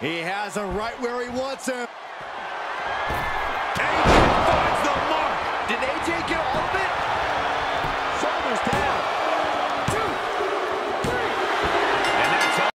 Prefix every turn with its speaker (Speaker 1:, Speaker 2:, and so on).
Speaker 1: He has him right where he wants him. AJ finds the mark. Did AJ get